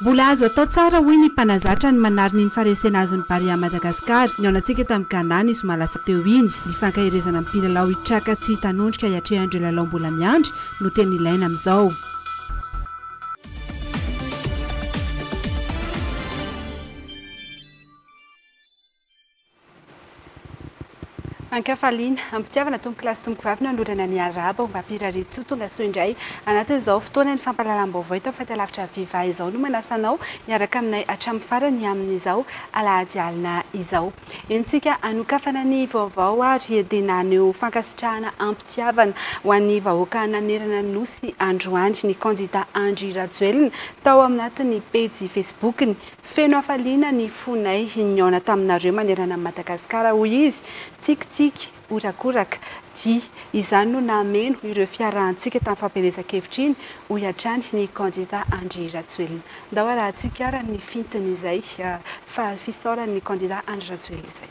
Mbola azo atao tsara hoy ny mpanazatra ny manarina iny faharesena azon'ny Barea Madagascar nihaonantsika tamin'i Ghana ny zoma lasa teo iny. Ny fankaherezana ny mpilalao hitraka tsy hitanondrika hiatrehan'ireo lalao mbola miandry no tena ilaina amin'izao. An-kafaliana, am-pitiavana tompoko lahy sy tompoko vavy nanodrana ny arahaba ho vampirariantsoa tonga soa indray. Anatin'izao fotoanan'ny fampahalalam-baovao eto amin'ny Fahitalavitra Viva izao no manasa anao hiaraka aminay hatramin'ny farany amin'izao alahady alina izao. Entintsika hanokafana ny vaovao ary dia naneho fankasitrahana am-pitiavana ho an'ny vahoaka nanerana ny Nosy androany ny kandida Andry Rajoelina tao amnatin'ny pejy Facebook-ny Feno hafaliana ny fonay nihaona taminareo manerana an'i Madagasikara, hoy izy. Tsikitsiky, horakoraka, dia izany no nahameno ireo fiarahantsika tamin'ny fampielezan-kevitra iny, hoy hatrany ny kandida Andry Rajoelina. Ndao arahantsika àry ny fintin'izay, fa fisaorana ny kandida Andry Rajoelina izay.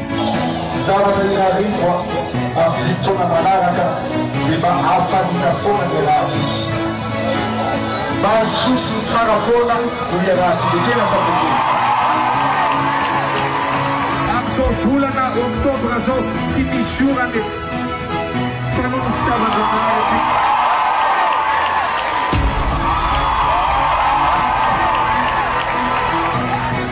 Zavatra iray reko an, amin'izay taona manaraka dia mba hafaliana foana ny iarahantsika. Mahazo soa sy tsara foana no iarahantsika, ekena sa tsy ekena? Amin'izao volana oktobra izao tsy misy orana e, fa noho ny fitiavan-dRamananatri.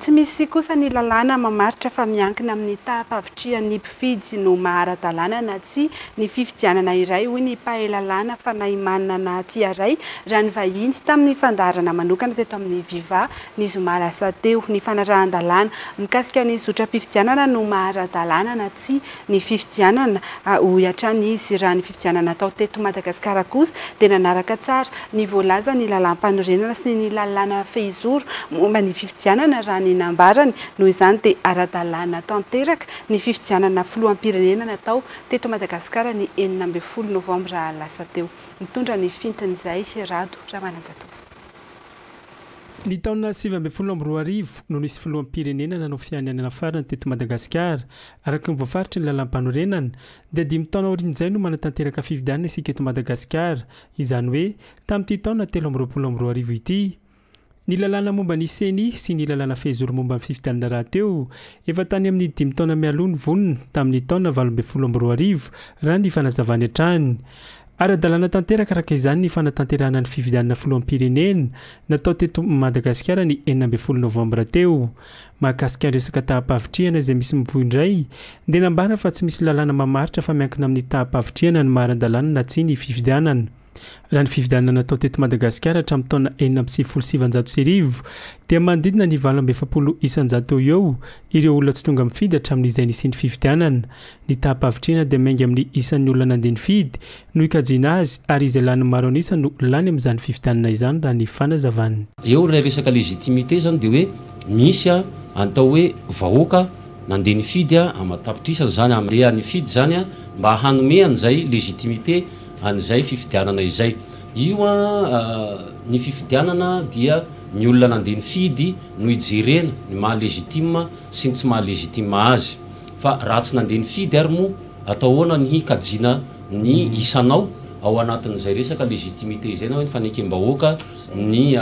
Tsy misy kosa ny lalàna mamaritra fa miankina amin'ny taham-pavitrihan'ny mpifidy no maha ara-dalàna na tsia ny fifidianana iray, hoy ny mpahay lalàna Fanahy Manina Nahatiaray, raha ny vahiny, tamin'ny fandaharana manokana teto amin'ny Viva ny zoma lasa teo. Ny fanarahan-dalàna mikasika ny zotram-pifidianana no maha ara-dalàna na tsia ny fifidianana, hoy hatrany izy. Raha ny fifidianana atao teto Madagasikara kosa dia nanaraka tsara ny voalazan'ny lalàmpanorenana sy ny lalàna fehizoro momba ny fifidianana raha ny nambarany. Noho izany dia ara-dalàna tanteraka ny fifidianana filoham-pirenena natao teto Madagasikara ny enina ambin'ny folo novambra lasa teo. Nitondra ny fintin'izay Rado Ramananjatovo. Ny taona sivy ambin'ny folo amby roa arivo no nisy filoham-pirenena nanao fianianana farany teto Madagasikara Araka ny voafaritry ny Lalàmpanorenana, dia dimy taona aorian'izay no manatanteraka fifidianana isika eto Madagasikara, izany hoe tamin'ity taona telo amby roapolo amby roa arivo ity. Ny lalàna momba ny Ceni sy ny lalàna fehizoro momba ny fifidianana rahateo, efa tany amin'ny dimy taona mialoha ny vonona, tamin'ny taona valo ambin'ny folo amby roa arivo, raha ny fanazavany hatrany. Ara-dalàna tanteraka araka izany ny fanatanterahana ny fifidianana filoham-pirenena, natao teto Madagasikara ny enina ambin'ny folo novambra teo. Mahakasika ny resaka taham-pahavitrihana izay misy mivoy indray dia nambara fa tsy misy lalàna mamaritra fa miankina amin'ny taham-pahavitrihana ny maha-ara-dalàna na tsia ny fifidianana. Raha ny fifidianana natao teto Madagasikara hatramin'ny taona enina amby sivifolo sy sivinjato sy arivo dia manodidina ny valo amby efapolo isan-jato eo ho eo ireo olona tsy tonga mifidy hatramin'izay nisian'ny fifidianana. Ny taham-pahavitrihana dia miainga amin'ny isan'ny olona nandeha nifidy no hikajiana azy ary izay lanin'ny maro an'isa no lany amin'izany fifidianana izany raha ny fanazavany. Eo ilay resaka légitimité izany dia hoe misy an atao hoe vahoaka nandeha nifidy aman-tapitrisany izany an, nandeha nifidy izany an mba hanome an'izay légitimité an'izay fifidianana izay. Io an ny fifidianana dia ny olona nandeha nifidy no ijerena ny maha légitime sy ny tsy maha légitime azy fa raha tsy nandeha nifidy ary moa, Atao ahoana ny hikajiana ny isanao ao anatin'izay resaka légitimité izay na hoe ny fanekembahoaka ny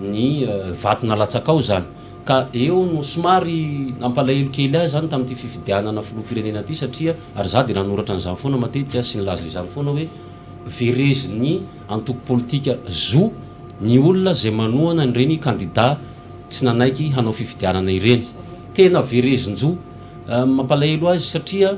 ny vato nalatsakao izany. Ka eo no somary nampalahelo kely ahy izany tamin'ity fifidianana filoham-pirenena ity satria ary izaho dia nanoratra an'izany foana matetika sy nilaza izany foana hoe verezin'ny antoko politika zo ny olona izay manohana an'ireny kandida tsy nanaiky hanao fifidianana ireny. Tena verezin-jo. Mampalahelo azy satria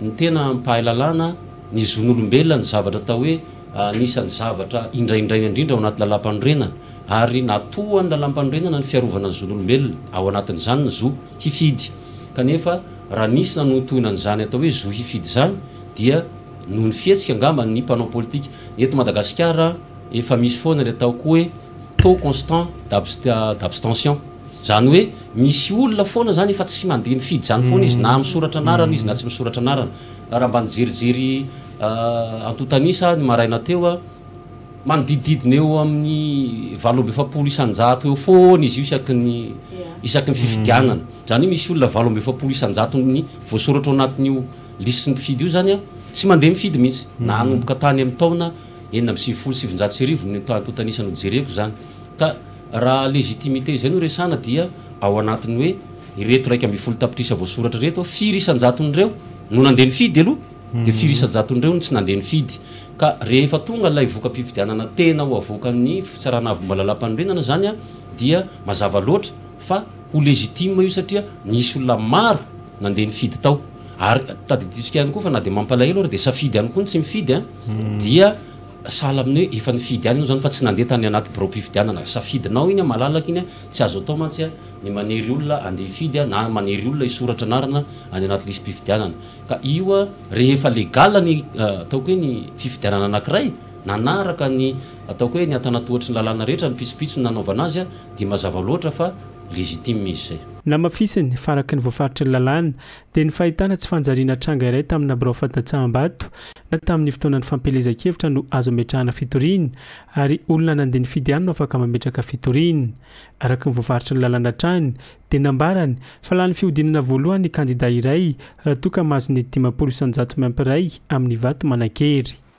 ny tena mpahay lalàna, ny zon'olombelona ny zavatra atao hoe anisan'ny zavatra indraindraina indrindra ao anaty lalàmpanorenana ary natoan'ny lalàmpanorenana ny fiarovana ny zon'olombelona, ao anatin'izany ny zo hifidy. Kanefa raha nisy nanohintohina an'izany atao hoe zo hifidy izany dia noho ny fihetsika angamba ny mpanao politika. Ny eto Madagasikara efa misy foana ny atao koa hoe taux constant d'abstention. Izany hoe. Misy olona foana zany efa tsy mandeha mifidy zany foana izy na misoratra anarana izy na tsy misoratra anarana. Raha mba nijerijery antotanisa ny maraina teo a, manodidididina eo amin'ny valo amby efapolo isan-jato eo foana izy io isaky ny isaky ny fifidianana. Zany hoe misy olona valo amby efapolo isan-jaton'ny voasoratra ao anatin'io liste-n'ny mpifidy io zany a, tsy mandeha mifidy mihitsy. Nanomboka tany amin'ny taona enina amby sivifolo sy sivinjato sy arivo no antotanisa nojereko zany. Ka Raha légitimité izay no resahana dia ao anatin'ny hoe ireto iraika ambin'ny folo tapitrisa voasoratra ireto, firy isan-jaton'ireo no nandeha nifidy aloha dia firy isan-jaton'ireo no tsy nandeha nifidy. Ka rehefa tonga ilay voka-pifidianana tena ho avoakan'ny Fitsarana Avomba Lalampanorenana izany dia mazava loatra fa ho légitime io satria nisy olona maro nandeha nifidy tao. Ary tadidintsika ihany koa fa na dia mampalahelo ary dia safidy ihany koa ny tsy mifidy dia Sahala amin'ny hoe efa nifidy ihany ianao izany fa tsy nandeha tany anaty biraom-pifidianana. Safidinao iny malalaka iny, tsy azo atao mantsy ny manery olona handeha hifidy na manery olona hisoratra anarana any anaty lisi-pifidianana. Ka io rehefa legal ny ataoko hoe ny fifidianana anankiray, nanaraka ny ataoko hoe ny antanatohatry ny lalàna rehetra, ny pitsopitsony nanaovana azy dia mazava loatra fa legitime izy izay. Namafisiny fa araka ny voafaritry ny lalàna, dia ny fahitana tsy fanjariana tranga iray tamina birao fandatsaham-bato na tamin'ny fotoanan'ny fampielezan-kevitra no azo ametrahana fitoriana ary olona nandeha nifidy ihany no afaka mametraka fitoriana. Araka ny voafaritry ny lalàna hatrany dia nambarany fa lany fihodinana voalohany ny kandida iray raha toa ka mahazo ny dimampolo isan-jato miampy iray amin'ny vato manan-kery.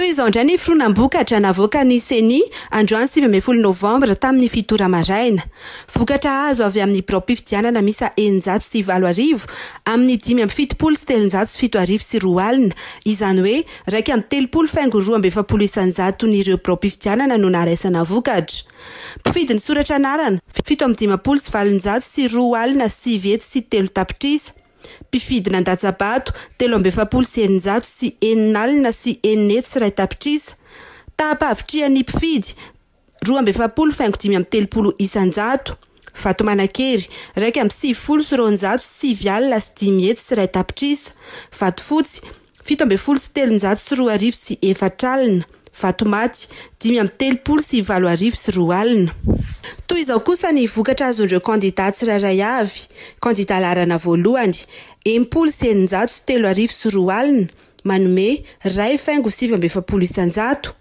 Toy izao indray ny fironam-bokatra navoakan'ny Ceni, androany sivy ambin'ny folo novambra, tamin'ny fito ora maraina. Vokatra azo avy amin'ny biraom-pifidianana miisa eninjato sy valo arivo, amin'ny dimy amby fitopolo sy telonjato sy fito arivo sy roa alina, izany hoe iraika amby telopolo faingo roa amby efapolo isanjaton'ireo biraom-pifidianana no naraisana vokatra. Mpifidy ny soratra anarana, fito amby dimampolo sy valonjato sy roa alina, sivy hetsy sy telo tapitrisa. Mpifidy nandatsa-bato telo amby efapolo sy eninjato sy enina alina sy enina hetsy sy iray tapitrisa. Taha-pahavitrihan'ny mpifidy, roa amby efapolo faingo dimy amby telopolo isan-jato. Vato manan-kery, iraika amby sivifolo sy roanjato sy sivy alina sy dimy hetsy sy iray tapitrisa. Vato fotsy, fito ambin'ny folo sy telonjato sy roa arivo sy efatra alina, Vatomaty, dimy amby telopolo sy valo arivo sy roa alina. Toy izao kosa ny vokatra azon'ireo kandidà tsirairay avy, kandidà laharana voalohany, enimpolo sy eninjato sy telo arivo sy roa alina, manome, iray faingo sivy amby efapolo isan-jato,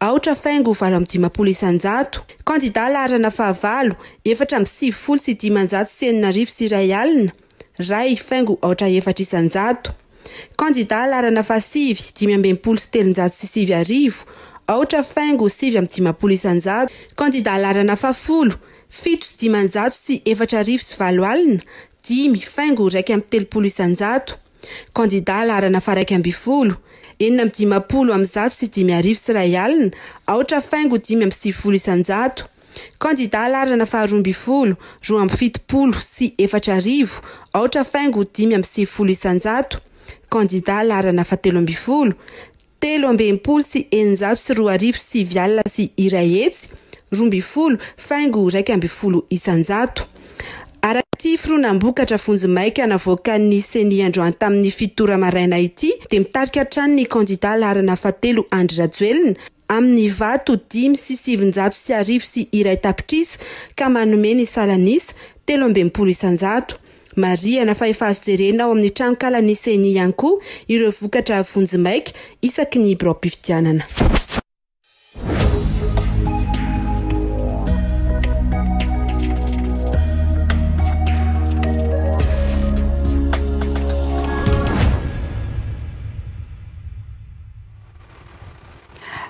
Aotra faingo valo amby dimampolo isan-jato. Kandidà laharana fahavalo, efatra amby sivifolo sy dimanjato sy enina arivo sy iray alina, Ray faingo aotra efatra isan-jato. Kandidà laharana fahasivy, dimy amby enimpolo sy telonjato sy sivy arivo, Aotra faingo sivy amby dimampolo isan-jato. Kandidà laharana fahafolo, fito sy dimanjato sy efatra arivo sy valo alina, Dimy faingo iraika amby telopolo isan-jato. Kandidà laharana faharaika ambin'ny folo, enina amby dimampolo amin'ny zato sy dimy arivo sy iray alina, aotra faingo dimy amby sivifolo isan-jato. Kandidà laharana faharoa ambin'ny folo, roa amby fitopolo sy efatra arivo, aotra faingo dimy amby sivifolo isan-jato. Kandidà laharana fahatelo ambin'ny folo, telo amby enimpolo sy eninjato sy roa arivo sivy alina sy iray hetsy, roa ambin'ny folo faingo iraika ambin'ny folo isan-jato. Araka ity fironam-bokatra vonjimaika navoakan'ny Ceni androany tamin'ny fito ora maraina ity dia mitarika hatrany ny kandidà laharana fahatelo Andry Rajoelina amin'ny vato dimy sy sivinjato sy arivo sy iray tapitrisa ka manome ny salan'isa telo amby enimpolo isan-jato. Marihana fa efa azo jerena ao amin'ny tranonkalan'ny Ceni ihany koa ireo vokatra vonjimaika isaky ny biraom-pifidianana.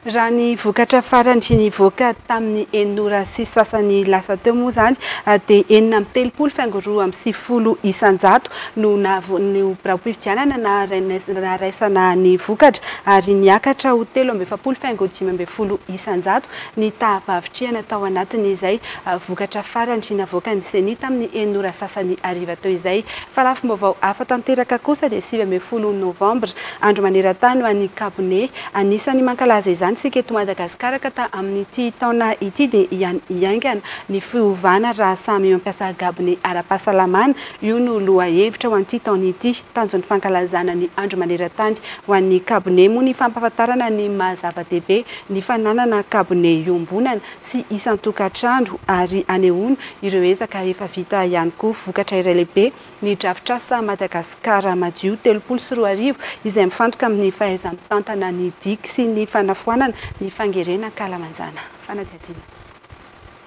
Raha ny vokatra farany nivoaka tamin'ny enina ora sy sasany lasa teo moa izany dia enina amby telopolo faingo roa amby sivifolo isan-jato no nahavoan'io biraom-pifidianana naharaisana ny vokatra ary niakatra ho telo amby efapolo faingo dimy ambin'ny folo isan-jato ny taha-bavitrihana tao anatin'izay vokatra farany navoakan'ny ceni tamin'ny enina ora sasany hariva teo izay. Farafi-baovao hafa tanteraka kosa dia sivy ambin'ny folo novambra Andro maneran-tany ho an'ny kabone. Anisan'ny mankalaza izany isika eto Madagasikara ka ta amin'ity taona ity dia hian hiaingana ny fiovana raha samy mampiasa gabone ara-pahasalamana. Io no lohahevitra ho an'ity taona ity. Tanjon'ny fankalazana ny andro maneran-tany ho an'ny kabone moa ny fampahafantarana ny maha zava-dehibe ny fananana kabone iombonana sy isan-tokantrano ary anehoana ireo ezaka efa vita ihany koa vokatra iray lehibe ny drafitrasa Madagasikara Madio telopolo sy roa arivo izay mifantoka amin'ny fahaiza-mitantana ny diky sy ny fanafoanana ny fangerena ankalamanjana. Fanadihadiana.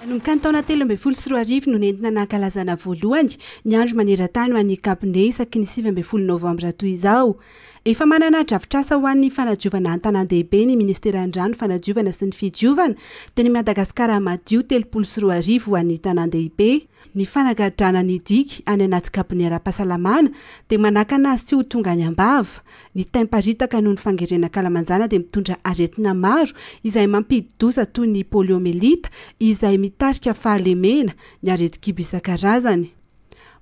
Nanomboka ny taona telo ambin'ny folo sy roa arivo no nentina nankalazana voalohany ny andro maneran-tany ho an'ny Kabone isaky ny sivy ambin'ny folo novambra toy izao. Efa manana drafitrasa ho an'ny fanadiovana an-tanàn-dehibe ny Ministeran'ny Rano, Fanadiovana sy ny Fidiovana, dia ny Madagasikara Madio telopolo sy roa arivo ho an'ny tanàn-dehibe. Ny fanagadrana ny diky any anaty kabone ara-pahasalamana dia manakana azy tsy ho tonga any am-bava. Ny tay miparitaka noho ny fangerena an-kalamanjana dia mitondra aretina maro izay mampidi-doza toy ny poliomelita izay mitarika fahalemena, ny aretin-kibo isan-karazany.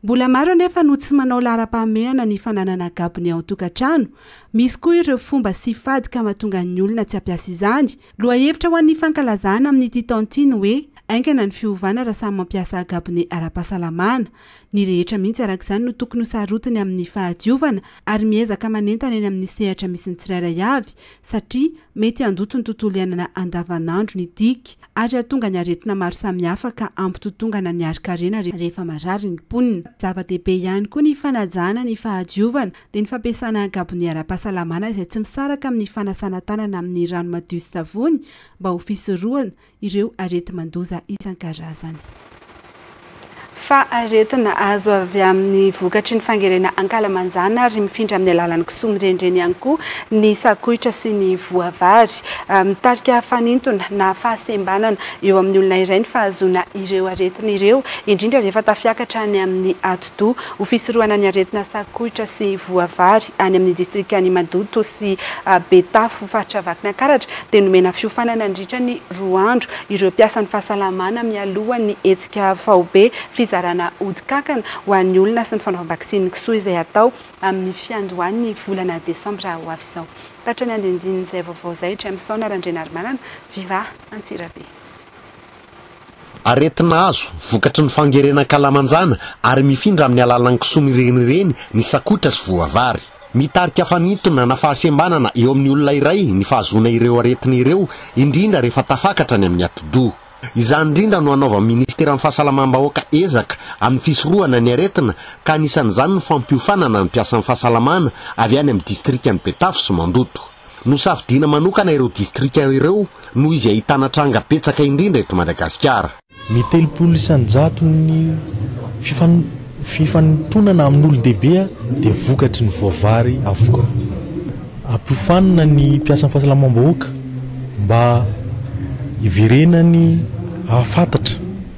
Mbola maro anefa no tsy manao laharam-pahamehana ny fananana gabone ao an-tokantrano. Misy koa ireo fomba sy fady ka mahatonga ny olona tsy hampiasa izany. Lohahevitra ho an'ny fankalazana amin'ity taona ity ny hoe Haingana ny fiovana raha samy mampiasa agabone ara-pahasalamana. Ny rehetra mihitsy araka izany no tokony ho sarotiny amin'ny fahadiovana ary miezaka manentana eny amin'ny sehatra misy ny tsirairay avy satria mety handoto ny tontolo iainana andavanandro ny dic ary hahatonga ny aretina maro samihafa ka hampitotongana ny harin-karena rehefa marary ny mponina. Zava-dehibe ihany koa ny fanajana ny fahadiovana dia ny fampiasana ankabony ara-pahasalamana izay tsy misaraka amin'ny fanasana tanana amin'ny rano madio sy savony mba ho fisorohana ireo areti-mandoza isan-karazany. Fa aretina azo avy amin'ny vokatry ny fangerena ankalamanjana ary mifindra amin'ny alalan'ny kisoa mirenireny ihany koa ny sakoitra sy ny voavary. Mitarika fanintona na fahasembanana eo amin'ny olona iray ny fahazoana ireo aretina ireo, indrindra rehefa tafiakatra any amin'ny Do, ho fisorohana ny aretina sakoitra sy voavary any amin'ny distrikan'i Madoto sy Betafo, faritra Vakinakaratra, dia nomena fiofanana nandritra ny roa andro ireo mpiasan'ny fahasalamana mialohan'ny hetsika faobe fizarana ody kankana ho an'ny olona sy ny fanaovam-baksiny kisoa izay hatao amin'ny fiandohan'ny volana desambra ho avy izao. Tratran'ny andinindinin'izay vaovao izay Jameson Randrianarimanana, Vira, Antsirabe. Aretina azo vokatry ny fangerena an-kalamanjana ary mifindra amin'ny alalan'ny kisoa mirenireny ny sakotra sy voavary. Mitarika fanintona na fahasembanana eo amin'ny olona iray ny fahazoana ireo aretina ireo, indrindra rehefa tafakatra any amin'ny atidoha. Izany indrindra no anaovan'ny minisiteran'ny Fahasalamam-bahoaka ezaka amin'ny fisorohana ny aretina ka anisan'izany ny fampiofanana ny mpiasan'ny fahasalamana avy any amin'ny distrikan'i Betafo sy Mandoto. Nosafidiana manokana ireo distrika ireo noho izy ahitana tranga betsaka indrindra eto Madagasikara. Ny telopolo isan-jaton'ny fifanintonana amin'olon-dehibe dia vokatry ny voavary avokoa. Ampiofanina ny mpiasan'ny fahasalamam-bahoaka mba hiverenany hahafatatra.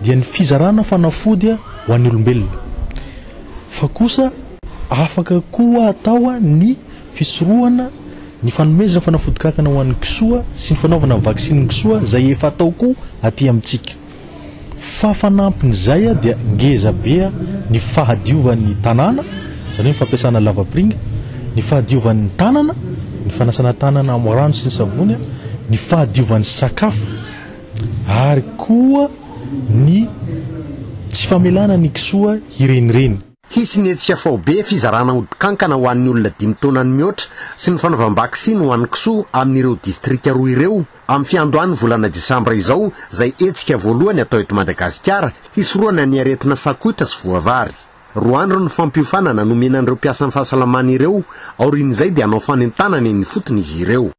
dia ny fizarana fanafody ho an'ny olombelona, fa kosa afaka koa atao ny fisorohana ny fanomezana fanafodin-kankana ho an'ny kisoa sy ny fanaovana ny vaksinin'ny kisoa izay efa atao koa aty amintsika. Fa fanampin'izay dia ngeza be ny fahadiovan'ny tanàna, izany hoe ny fampiasana lavapiringa, ny fahadiovan'ny tanana, ny fanasana tanana amin'ny rano sy ny savony, ny fahadiovan'ny sakafo. ary koa ny tsy famelana ny kisoa hirenireny. Hisy ny hetsika faobe fizarana odin-kankana ho an'ny olona dimy taona ny mihoatra sy ny fanaovam-baksiny ho an'ny kisoa amin'ireo distrika roa ireo amin'ny fiandohan'ny volana desambra izao izay hetsika voalohany atao eto Madagasikara hisorohana ny aretina sakoitra sy voavary. Roa andro ny fampiofanana nomena an'ireo mpiasan'ny fahasalamana ireo, aorian'izay dia hanao fanentanana eny ifotony izy ireo.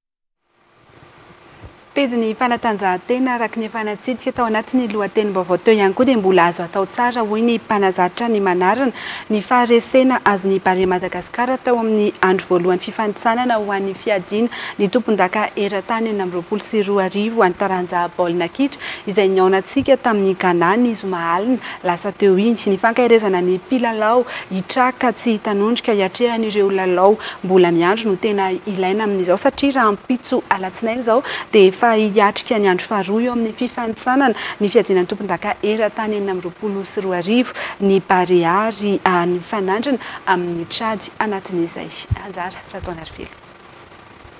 Pejin'ny fanatanjahantena, araka ny efa natsidika tao anatin'ny lohatenim-baovao teo ihany koa dia mbola azo atao tsara hoy ny mpanazatra ny manarina ny faharesena azon'ny Barea Madagasikara tao amin'ny andro voalohan'ny fifanintsanana ho an'ny fiadiana ny tompondaka eran-tany enina amby roapolo sy roa arivo ho an'ny taranja baolina kitra izay nihaonantsika tamin'i Ghana ny zoma alina Lasa teo iny, nifankaherezana ny mpilalao hitraka tsy hitanondrika hiatrehan'ireo lalao mbola miandry no tena ilaina amin'izao satria rahampitso alatsinainy izao dia efa hiatrika ny andro faharoa eo amin'ny fifanintsanana ny fiadiana ny tompondaka eran-tany enina amby roapolo sy roa arivo ny Barea ary mifanandrina amin'ny Tchad anatin'izay. Anjara, Rajaonarivelo.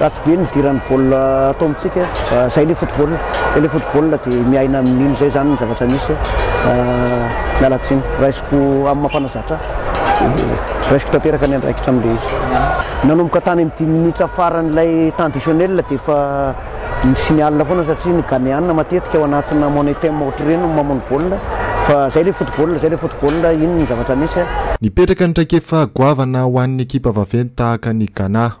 Ratsy be ny idiran'ny baolina ato amintsika, izay ilay football, izay ilay football dia miaina amin'iny, izay izany ny zavatra misy, miala tsiny, raisiko amin'ny maha mpanazatra ahy, raisiko tanteraka ny andraikitra amin'ilay izy. Nanomboka tany amin'ny dimy minitra faran'ilay temps additionnel dia efa nisy ny alina foana satria ny Ghaneana matetika ao anatina money time ohatr'ireny no mamono baolina fa izay ilay football, izay ilay football, iny ny zavatra misy. Nipetraka ny traikefa goavana ho an'ny ekipa vaventy tahaka an'i Ghana.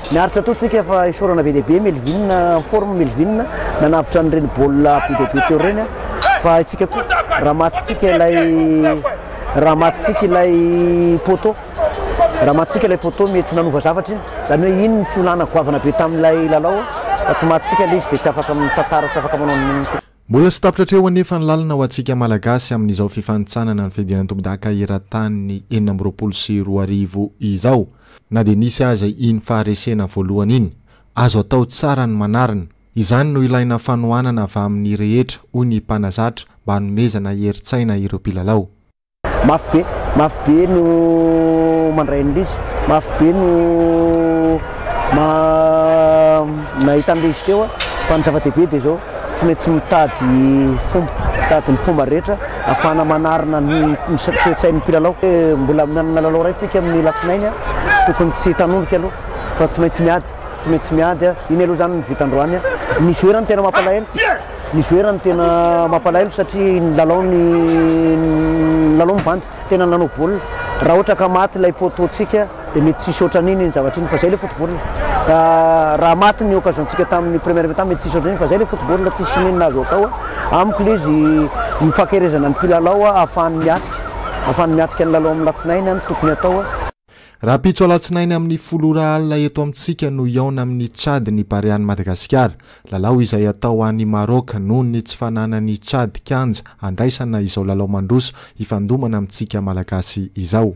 Niaritra toa tsika fa esorana be dia be Melvin en forme Melvin nanavotra an'ireny baolina be dia be teo ireny a! fa antsika koa raha matintsika ilay raha matintsika ilay poteau raha matintsika ilay poteau mety nanova zavatra iny izany hoe iny ny fiolana goavana be tamin'ilay lalao fa tsy matintsika ilay izy dia tsy afaka mitantara tsy afaka manao an'inona intsika. Mbola tsy tapitra hatreo anefa ny lalana ho antsika Malagasy amin'izao fifanintsanana ny fiadiana ny tompondaka eran-tany enina amby roapolo sy roa arivo izao. Na dia nisy aza iny faharesena voalohany iny, azo atao tsara ny manarina. Izany no ilaina fanohanana avy amin'ny rehetra, hoy ny mpanazatra, mba hanomezana herin-tsaina ireo mpilalao. Mafy be, mafy be no mandray ny lizy, mafy be no nahita ny lizy teo aho fa ny zava-dehibe dia izao tsy maintsy mitady fomba, mitady ny fomba rehetra ahafahana manarina ny toe-tsain'ny mpilalao. Mbola manana lalao iray tsika amin'ny alatsinainy, tokony tsy hitanondrika aloha fa tsy maintsy miady, tsy maintsy miady, iny aloha izany no vita androany, ny joueur no tena mampalahelo. Ny Joera no tena mampalahelo satria nilalao ny nilalao ny bandy, tena nanao baolina. Raha ohatra ka maty ilay poteau-ntsika dia mety tsy hisy ohatran'iny iny zavatra iny fa izay ilay football. Raha maty ny occasion-ntsika tamin'ny première mi-temps mety tsy hisy ohatran'iny fa izay ilay football, tsy hisy inona azo atao. Amiko ilay izy ny fahakerezana ny mpilalao ahafahany miatrika, ahafahany miatrika ny lalao amin'ny latsinainy no tokony atao. Rahampitso alatsinainy amin'ny folo ora alina eto amintsika no hihaona amin'i Tchad ny Barean'i Madagasikara, lalao izay hatao any Maroc noho ny tsy fananan'i Tchad kianja handraisana izao lalao mandroso hifandomana amintsika Malagasy izao.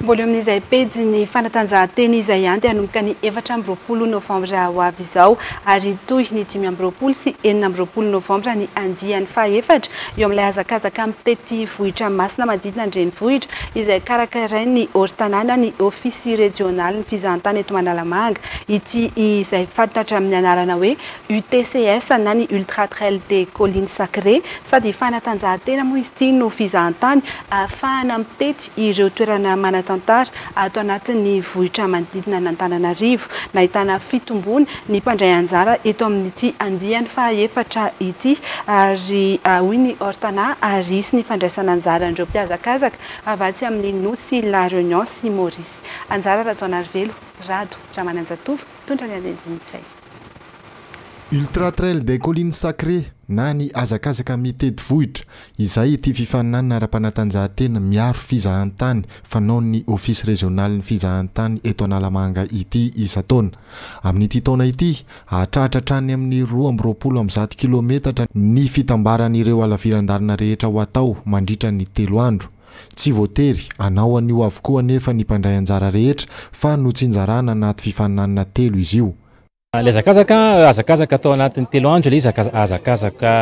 Mbola eo amin'izay pejy ny fanatanjahantena izay hianty hanomboka ny efatra amby roapolo novambra ho avy izao ary hitohy ny dimy amby roapolo sy enina amby roapolo novambra ny andiany fahaefatra eo amin'ilay hazakazaka mitety vohitra masina manodidina ny renivohitra izay karakarain'ny ori-tanàna ny Ofisy Rejionalin'ny Fizahantany eto Analamanga, ity izay fantatra amin'ny anarana hoe UTCS na ny Ultra Trail des Collines Sacrées, sady fanatanjahantena moa izy ity no fizahantany ahafahana mitety ireo toerana manan-tantara ato anatin'ny vohitra manodidina an'Antananarivo, nahitana fitomboana ny mpandray anjara eto amin'ity andiany fahaefatra ity ary hoy ny Ortana ary hisy ny fandraisana anjaran'ireo mpihazakazaka avy atsy amin'ny nosy La Réunion sy Maurice. Anjara Rajaonarivelo, Rado, Ramananjatovo, mitondra ny andinin-jinisay. Ultra Trail des Collines Sacrées na ny hazakazaka mitety vohitra izay ity fifaninanana ara-panatanjahantena miaro fizahantany fanaon'ny Ofisy Rezionalin'ny Fizahantany eto Analamanga ity isan-taona. Amin'ity taona ity, hahatratra hatrany amin'ny roa amby roapolo amby zato kilometatra ny fitambaran'ireo halaviran-dalana rehetra ho atao mandritra ny telo andro. Tsy voatery hanao an'io avokoa anefa ny mpandray anjara rehetra fa notsinjarana anaty fifaninanana telo izy io. Ilay hazakazaka, hazakazaka atao anatin'ny telo andro ilay izy, hazakazaka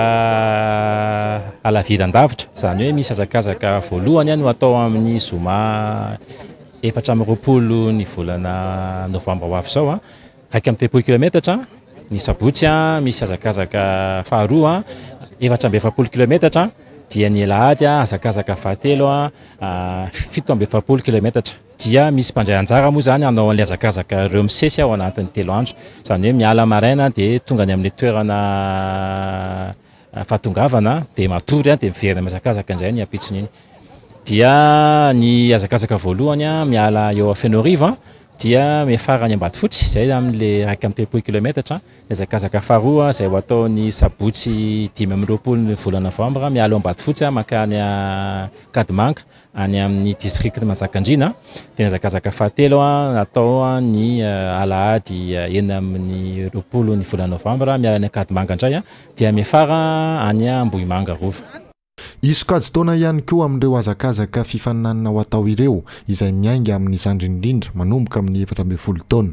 halaviran-davitra, izany hoe misy hazakazaka voalohany no atao amin'ny zoma Efatra amby roapolo ny volana novambra ho avy izao, iraika amby telopolo kilaometatra, ny sabotsy misy hazakazaka faharoa efatra amby efapolo kilaometatra, dia ny alahady hazakazaka fahatelo fito amby efapolo kilaometatra. Dia misy mpandray anjara moa izany hanao an'ilay hazakazaka ireo misesy ao anatin'ny telo andro, izany hoe miala maraina dia tonga any amin'ilay toerana. Fahatongavana dia matory dia miverina mihazakazaka indray ny ampitsony iny. Dia ny hazakazaka voalohany miala eo Fenoarivo dia miafara any Ambatofotsy izay amin'ilay iraika amby telopolo kilaometatra. Ny hazakazaka faharoa izay ho atao ny sabotsy dimy amby roapolo ny volana novambra miala ao Ambatofotsy mankany Ankadimanga. Any amin'ny distrikan'i Manjakandriana dia nihazakazaka fahatelo natao ny alahady enina amby roapolo ny volana novambra, miala any Ankadimanga indray dia miafara any Ambohimanga Rova. Hisokajin-taona ihany koa amin'ireo hazakazaka fifaninanana ho atao ireo izay miainga amin'ny zandry indrindra manomboka amin'ny efatra ambin'ny folo taona.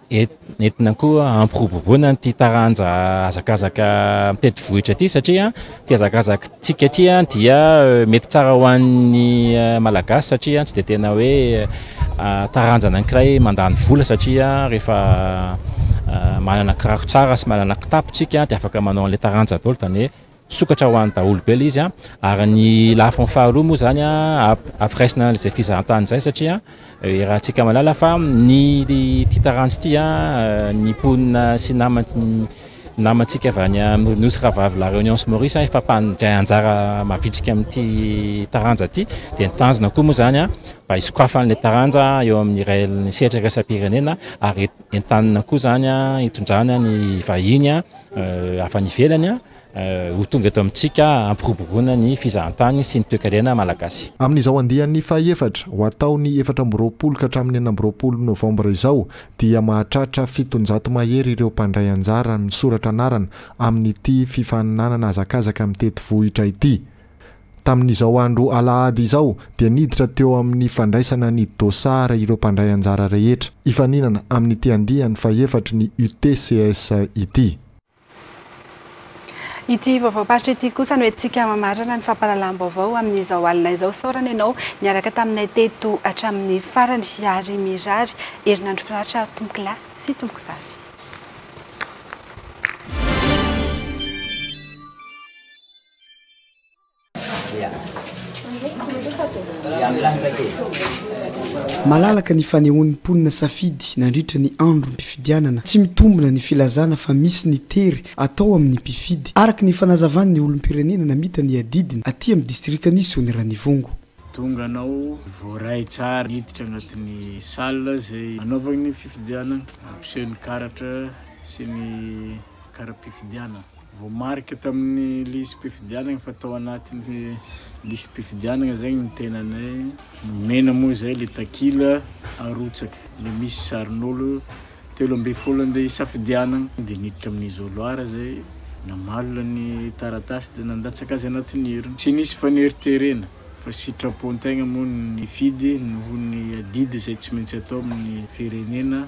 Entina koa hampiroboroboana ity taranja hazakazaka mitety vohitra ity satria ity hazakazakntsika ity dia mety tsara ho an'ny Malagasy satria tsy dia tena hoe taranja anankiray mandany vola satria rehefa manana kiraro tsara sy manana kitapo isika dia afaka manao an'ilay taranja daholo izany hoe Sokatra ho an'ny daholobe ilay izy ary ny lafiny faharoa moa izany ampiraisina an'izay fizahantany izay satria iarahantsika malala fa ny ity taranja ity ny mponina sy namantsika avy any amin'ny Nosy Rahavavy La Réunion sy Maurice efa mpandray anjara mavitrika amin'ity taranja ity dia ny tanjona koa moa izany mba hisokafana ilay taranja eo amin'ny iray amin'ny sehatra iraisam-pirenena ary entanina koa izany hitondrana ny vahiny. avy any ivelany ho tonga eto amintsika hampiroboroana ny fizahantany sy ny toekarena malagasy. Amin'izao andiany fahaefatra, ho atao ny efatra amby roapolo ka hatramin'ny enina amby roapolo novambra izao, dia mahatratra fitonjato mahery ireo mpandray anjara misoratra anarana amin'ity fifaninanana hazakazaka mitety vohitra ity. Tamin'izao andro alahady izao dia niditra teo amin'ny fandraisana ny dosara ireo mpandray anjara rehetra, hifaninana amin'ity andiany fahefatry ny UTCS ity. Ity vaovaom-paritra ity kosa no entintsika mamarana ny fampahalalam-baovao amin'izao alina izao. Isaorana ianao niaraka taminay teto hatramin'ny farany ary mirary herinandro finaritra tompokolahy sy tompokovavy. Malalaka ny fanehoan'ny mponina safidy nandritra ny androm-pifidianana. Tsy mitombina ny filazana fa misy ny tery atao amin'ny mpifidy, araka ny fanazavan'ny olom-pirenena namita ny adidiny aty amin'ny distrikan'i Soanieranivoango. Tonga anao, voaray tsara, hiditra anatin'ny salle izay anaovana ny fifidianana, ampiseho ny karatra sy ny. kara-pifidianana. Voamarika tamin'ny lisi-pifidianana fa tao anatin'ny lisi-pifidianana izay ny tenanay. Nomena moa izay ilay takila arotsaka, ilay misy sarin'olo telo ambin'ny folo andeha hisafidianana. Dia niditra amin'ny isoloir izay, namalona ny taratasy dia nandatsaka azy anatin'ny heriny. Tsy nisy faneriterena fa sitrapon'tegna moa ny nifidy noho ny adidy izay tsy maintsy atao amin'ny firenena.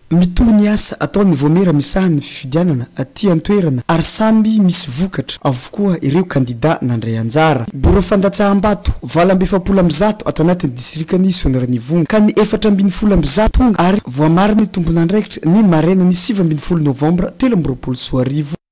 Mitovy ny asa ataon'ny Vaomiera misahana ny fifidianana aty an-toerana ary samy misy vokatra avokoa ireo kandidà nandray anjara. Bora fandatsaham-bato valo amby efapolo amby zato ato anatin'ny disrikan'i Soanieranivo ka ny efatra ambin'ny folo amby zato tonga ary voamarin'ny tompon'andraikitra ny marainan'ny sivy ambin'ny folo novambra telo amby roapolo sy roa arivo.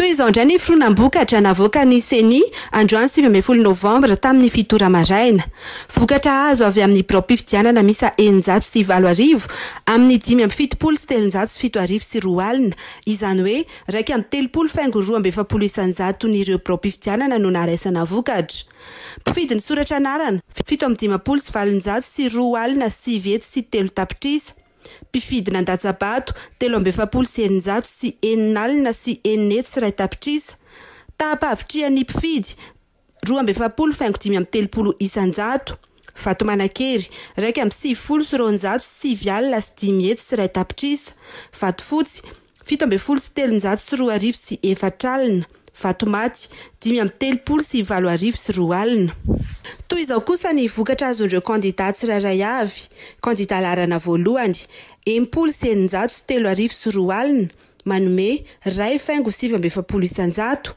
Toy izao indray ny fironam-bokatra navoakan'ny Ceni, androany sivy ambin'ny folo novambra, tamin'ny fito ora maraina. Vokatra azo avy amin'ny biraom-pifidianana miisa eninjato sy valo arivo, amin'ny dimy amby fitopolo sy telonjato sy fito arivo sy roa alina, izany hoe iraika amby telopolo faingo roa amby efapolo isanjaton'ireo biraom-pifidianana no naraisana vokatra. Mpifidy nisoratra anarana, fito amby dimampolo sy valonjato sy roa alina, sivy hetsy sy telo tapitrisa. Mpifidy nandatsa-bato telo amby efapolo sy eninjato sy enina alina sy enina hetsy sy iray tapitrisa. Taha-pahavitrihan'ny mpifidy, roa amby efapolo faingo dimy amby telopolo isan-jato. Vato Manankery, iraika amby sivifolo sy roanjato sy sivy alina sy dimy hetsy sy iray tapitrisa. Vatofotsy, fito ambin'ny folo sy telonjato sy roa arivo sy efatra alina, Vatomaty, dimy amby telopolo sy valo arivo sy roa alina. Toy izao kosa ny vokatra azon'ireo kandidà tsirairay avy, kandidà laharana voalohany, enimpolo sy eninjato sy telo arivo sy roa alina, manome, iray faingo sivy amby efapolo isanjato,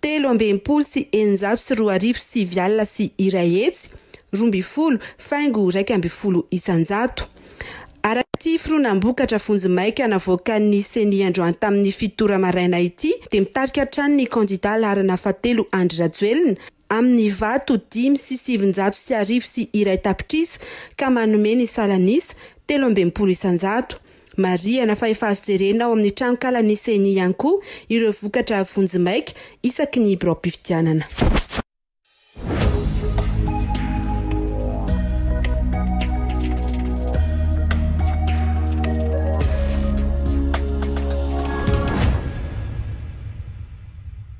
telo amby enimpolo sy eninjato sy roa arivo sivy alina sy iray hetsy, roa ambin'ny folo faingo iraika ambin'ny folo isan-jato. Araka ity fironam-bokatra vonjimaika navoakan'ny Ceni androany tamin'ny fito ora maraina ity dia mitarika hatrany ny kandidà laharana fahatelo Andry Rajoelina amin'ny vato dimy sy sivinjato sy arivo sy iray tapitrisa ka manome ny salan'isa telo amby enimpolo isan-jato. Marihana fa efa azo jerena ao amin'ny tranonkalan'ny Ceni ihany koa ireo vokatra vonjimaika isaky ny biraom-pifidianana.